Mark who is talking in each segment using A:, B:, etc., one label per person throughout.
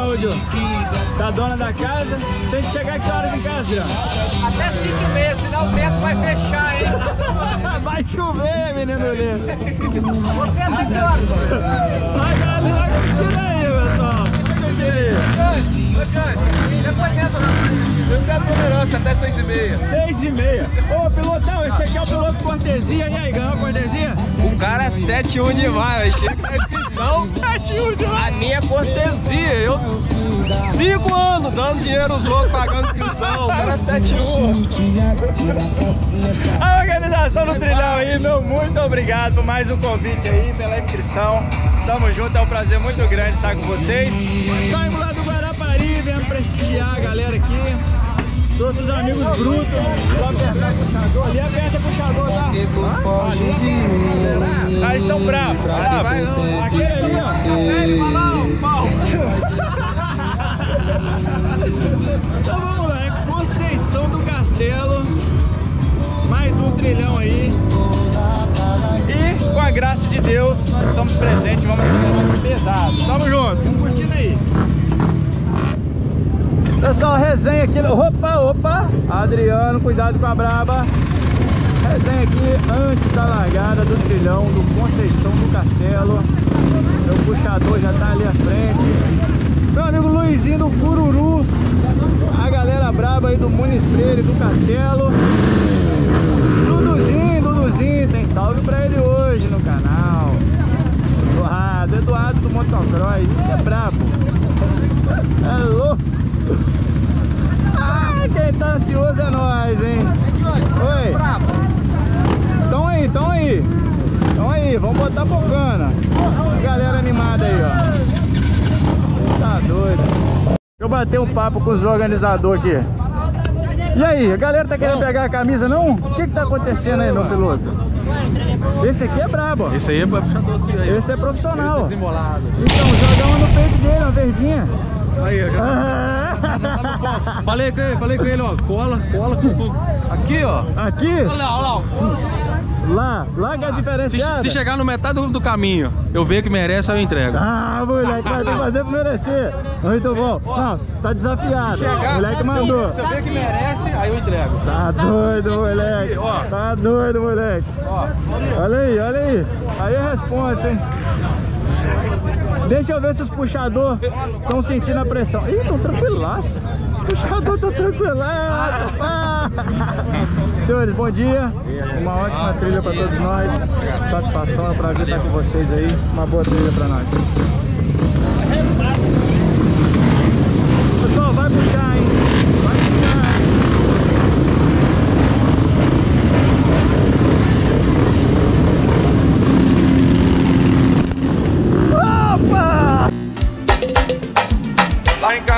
A: áudio da dona da casa. Tem que chegar que horas em casa, Adriano?
B: Até 5 e meia, senão o tempo vai fechar, hein?
A: Vai chover, menino lindo.
B: Você é até que horas?
A: Vai, galera, tira aí, pessoal. Tira aí.
C: Eu quero tolerância até 6 e meia.
A: Seis e meia. Ô, pilotão, esse aqui é o piloto cortesia. E aí, ganhou cortesia?
C: O cara é 7-1 demais, aqui na descrição. 7-1 demais. A minha cortesia, eu. 5 anos dando dinheiro aos outros, pagando inscrição. O cara é 7-1.
A: A organização do trilhão aí, meu muito obrigado por mais um convite aí, pela inscrição. Tamo junto, é um prazer muito grande estar com vocês. Saímos lá do Guarapari, viemos prestigiar a galera aqui. Trouxe os amigos brutos. Vou apertar o puxador. Ali aperta o puxador, tá? Ah, ali. Aí são bravos. bravos. Aquele ali, ó. Velho, balão, pau. Então vamos lá, é Conceição do Castelo. Mais um trilhão aí. E com a graça de Deus, nós estamos presentes, vamos acelerar pesado. Tamo junto, vamos curtindo aí. Pessoal, resenha aqui. Opa, opa! Adriano, cuidado com a braba. Resenha aqui antes da largada do trilhão do Conceição do Castelo. Meu puxador já tá ali à frente. Meu amigo Luizinho do Cururu. A galera braba aí do Freire do Castelo. Duduzinho, Duduzinho, tem salve pra ele hoje no canal. Eduardo, Eduardo do Motocross, isso é brabo. É louco. Ah, quem tá ansioso é nós, hein? Oi. Tão aí, tão aí. Tão aí, vamos botar bocana. Galera animada aí, ó. Cê tá doido. Deixa eu bater um papo com os organizadores aqui. E aí, a galera tá querendo pegar a camisa não? O que que tá acontecendo aí, meu piloto? Esse aqui é brabo, ó.
C: Esse aí é puxador aí.
A: Esse é profissional.
C: desembolado.
A: Então, joga uma no peito dele, uma verdinha.
C: Aí, eu já...
A: Ah.
C: falei com ele, falei com ele, ó. Cola, cola Aqui, ó.
A: Aqui,
C: Olha lá, olha lá.
A: Lá, lá que é a
C: Se,
A: diferenciada.
C: se chegar no metade do, do caminho, eu ver que merece, aí eu entrego.
A: Ah, moleque, vai ter que fazer pra merecer. Muito bom. Não, tá desafiado. O moleque mandou.
C: Se eu ver que merece, aí eu entrego.
A: Tá doido, moleque. Tá doido, moleque. Olha aí, olha aí. Aí é a resposta, hein? Deixa eu ver se os puxadores estão sentindo a pressão. Ih, estão tranquilaço. Os puxadores estão tranquilaço. Ah. Senhores, bom dia. Uma ótima trilha para todos nós. Satisfação, é um prazer estar com vocês aí. Uma boa trilha para nós.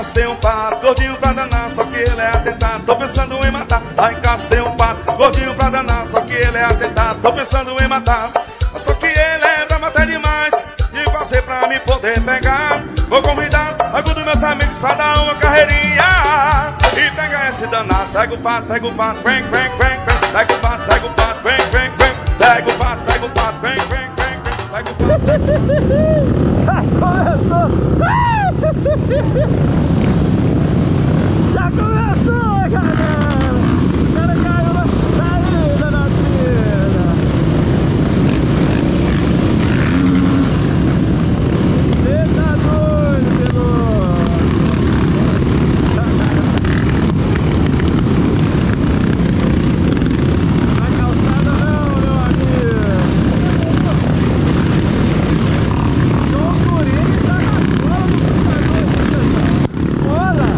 D: Casa tem um pato, gordinho pra danar, só que ele é atentado, tô pensando em matar. Lá em casa tem um pato, gordinho pra danar, só que ele é atentado, tô pensando em matar. Só que ele é pra matar demais, de fazer pra me poder pegar. Vou convidar alguns dos meus amigos pra dar uma carreirinha. E pega esse danado, pega o pato, pega o pato, vem, vem, vem, vem. Pega o pato, pega o pato, vem, vem, vem. Pega o pato, pega o pato, vem, vem, vem, vem. Pega o pato.
A: Já começou, galera! O cara caiu na saída da trilha! Você tá doido, piloto! Na calçada não, meu amigo! João Turini tá na cola do puxador aqui, pessoal! Olha!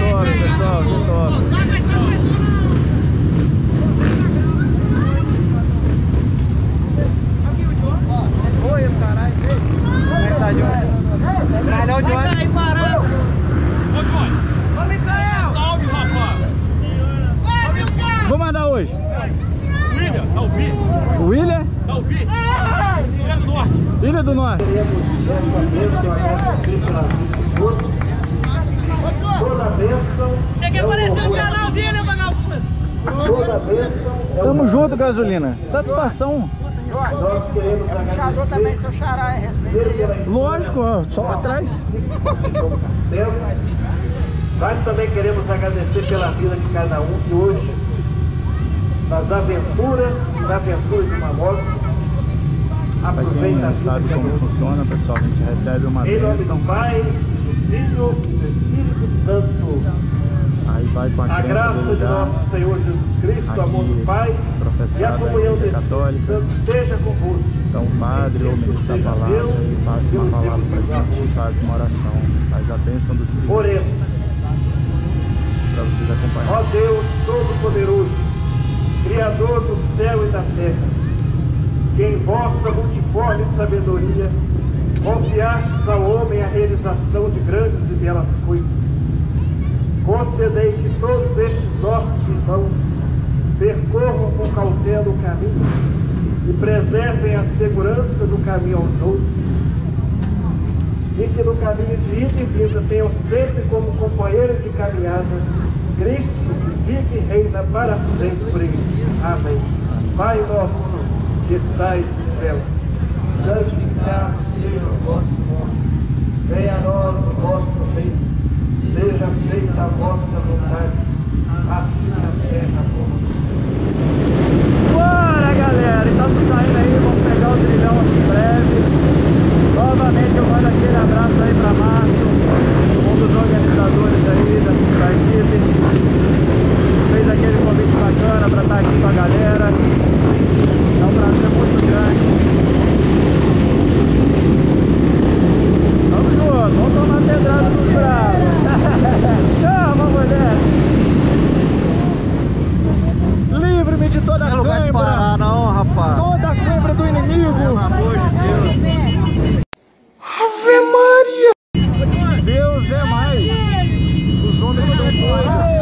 A: top, que top.
C: Oi, caralho. Como é que tá, Johnny? Traz não, Johnny.
B: Ô, Johnny. Ô, Micael. Salve, rapaz.
A: Vou mandar hoje.
B: William, tá ouvindo?
A: O
B: Ouvindo? Ilha do Norte.
A: Ilha do Norte.
E: Aparecer no canal dele!
A: Tamo junto, gasolina. Satisfação.
E: Puxador também, seu xará, é respeito.
A: Lógico, só pra trás.
F: Nós também queremos agradecer pela vida de cada um que hoje, nas aventuras, na aventura de uma moto,
A: Pra quem
F: a
A: não sabe
F: de
A: como funciona, pessoal, a gente recebe uma bênção.
F: Pai, Filho e Espírito Santo.
A: Aí vai com a
F: A graça
A: do
F: de
A: lugar.
F: nosso Senhor Jesus Cristo, o amor do Pai e a comunhão Espírito
A: Católica.
F: Esteja convosco.
A: Então o padre ou ministro da palavra ele passa uma palavra pra gente e faz uma oração. Faz a bênção dos
F: Oremos.
A: pra vocês acompanharem.
F: Ó Deus Todo-Poderoso, Criador do céu e da terra, que em vossa multiforme sabedoria confiastes ao homem a realização de grandes e belas coisas, concedei que todos estes nossos irmãos percorram com cautela o caminho e preservem a segurança do caminho aos outros, e que no caminho de ida e vinda tenham sempre como companheiro de caminhada Cristo que vive e reina para sempre. Amém. Pai nosso que estais nos céus, santificado seja o vosso nome. Venha a nós o vosso reino. Seja feita a vossa vontade, assim na terra como no céu.
A: Bora, galera! Estamos saindo aí, vamos pegar o trilhão aqui em breve. Novamente eu mando aquele abraço aí pra Márcio, um dos organizadores aí da, da equipe. Fez aquele convite bacana pra estar aqui com a galera. É um prazer muito grande. Vamos junto, vamos tomar pedrada dos bravos. Chama, mulher! Livre-me de cãibra,
G: parar não, rapaz.
A: toda a cãibra do inimigo.
G: Pelo amor de Deus.
A: Deus é mais. Os homens são doidos.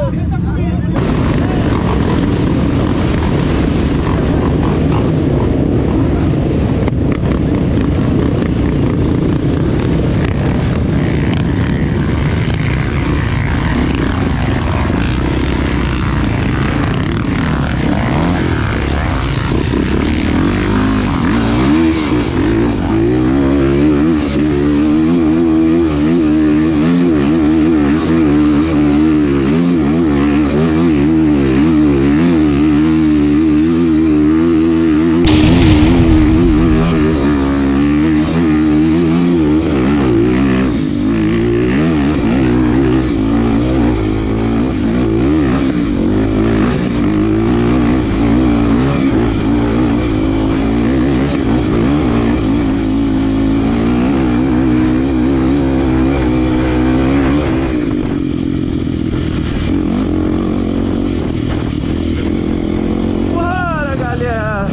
A: Bora, galera!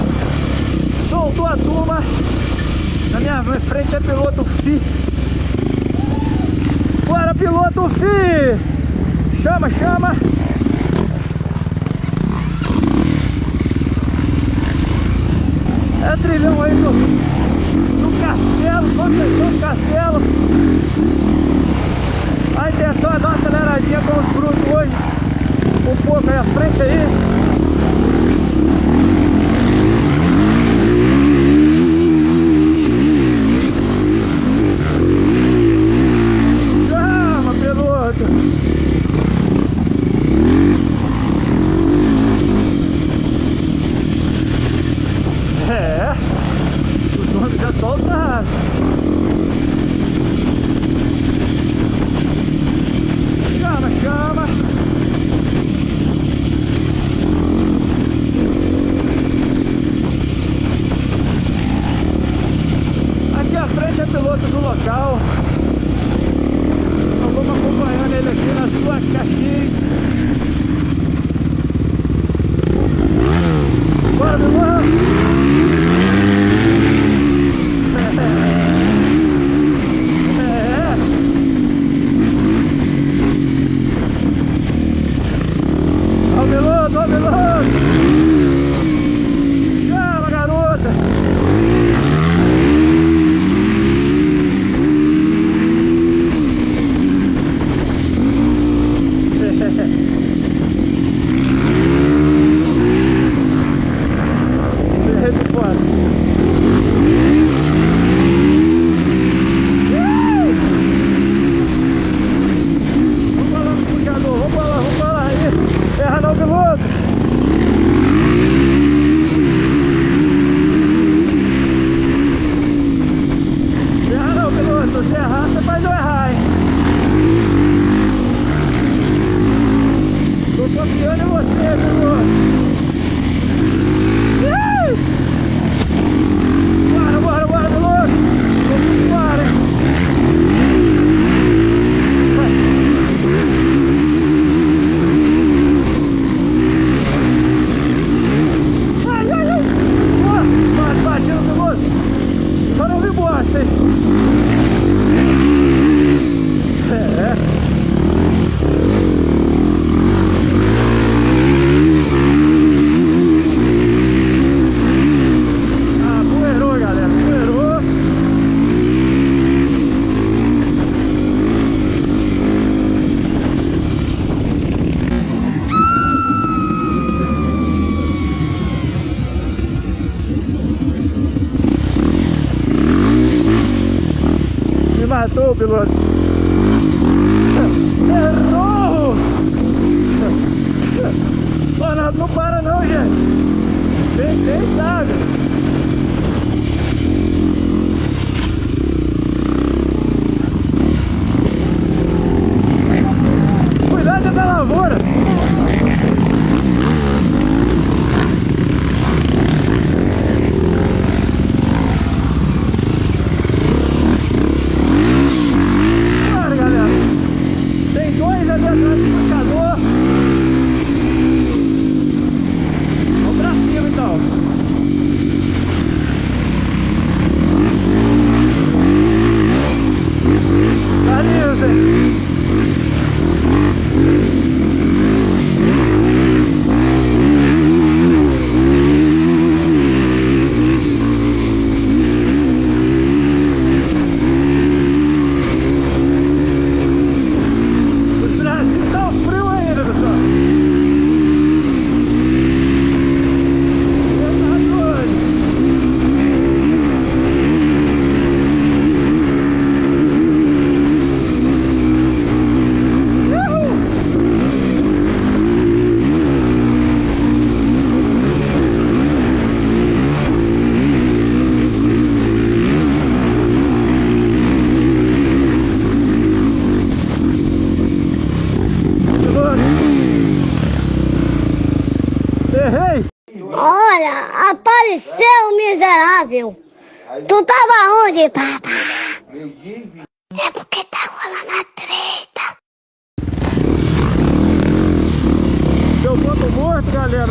A: Soltou a turma. Na minha frente é piloto Fi. Bora, piloto Fi! Chama, chama! É trilhão aí do, do castelo, construção do castelo. A intenção é dar uma aceleradinha com Se você errar, você faz eu errar, hein? Tô confiando em você, viu? Não para não, gente. Quem, quem sabe? Cuidado da lavoura! Bora, galera! Tem dois ali atrás do puxador. Vamos pra cima então. Valeu, Zé. Os bracinhos estão frios ainda, pessoal. Você tá doido. Uhul. Piloto. Errei!
H: Olha, apareceu miserável. Tu tava onde, papá? É porque tá rolando a treta.
A: Seu ponto morto, galera,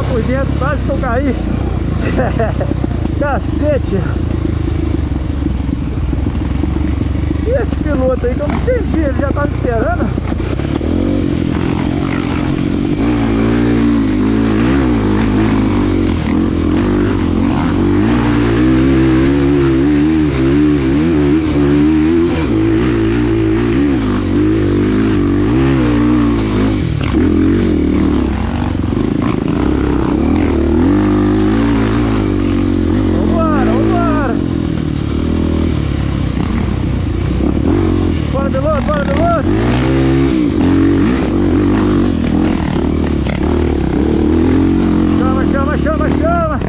A: botar por dentro, quase que eu caí. Cacete! E esse piloto aí que eu não entendi, ele já tava esperando? Vambora, vambora! Bora, piloto, bora, piloto! Chama, chama, chama, chama!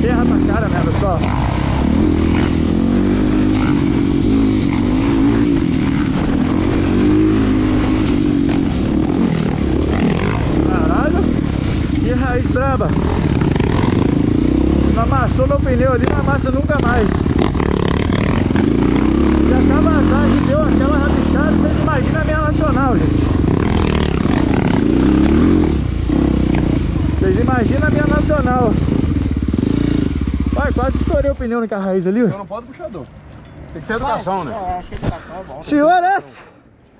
A: Terra pra cara, né, pessoal? Caralho! Que braba! Não amassou meu pneu ali, não amassa nunca mais. Já tá vazado e deu aquela rabichada, vocês imaginam a minha nacional, gente. Vocês imaginam a minha nacional. Vai, quase estourei o pneu naquela raiz ali. ó.
C: não pode puxador. Tem que ter educação, né?
A: Senhor, é essa?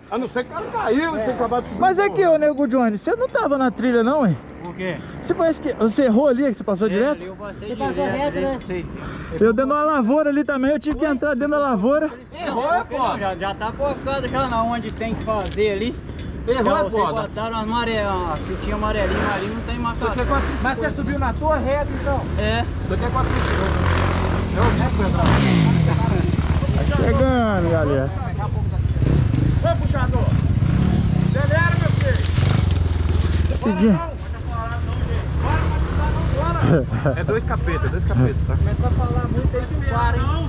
C: A não ser que o cara caiu e tem que acabar de subir.
A: Mas é que, ô Nego Johnny, você não tava na trilha não, hein?
E: Por quê?
A: Você parece que. Você errou ali, que você passou direto?
E: Eu passei Você passou reto, né? Sim.
A: Eu dentro da lavoura ali também, eu tive que entrar dentro da lavoura.
E: Errou, é pô. Já, já tá focado já na onde tem que fazer ali.
C: Errou, é
E: vocês
C: foda.
E: botaram as maré, uma fitinha amarelinha ali, não tem marcação.
C: Você quer 400 Mas você subiu na tua reta, então?
E: É.
C: Você quer 400 Eu vi foi entrar.
A: Chegando, galera.
C: Ô, puxador. Acelera, meu filho.
A: Seguindo.
C: É dois capetas, dois capetas, tá?
E: Começa a falar muito aí que para, hein?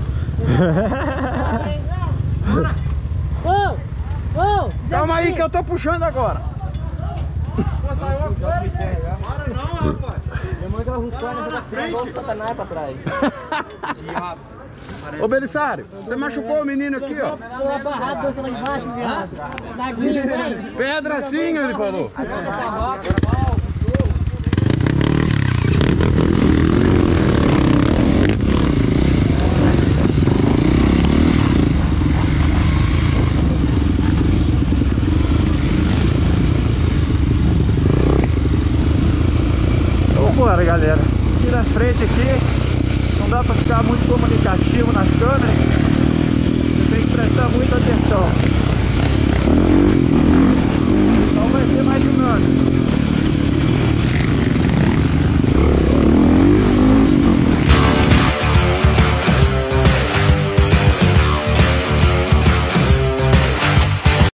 A: Calma aí que eu tô puxando agora.
E: Para não, rapaz.
C: Minha mãe aquela russona já pegou o satanás pra trás.
A: Ô Belisário, você machucou o menino aqui, ó.
E: Tô barrado, doce lá embaixo, viado. Na vem.
A: Pedra assim, ele falou. Vambora, galera. Frente aqui, não dá pra ficar muito comunicativo nas câmeras. Você tem que prestar muita atenção. Então vai ser mais dinâmico.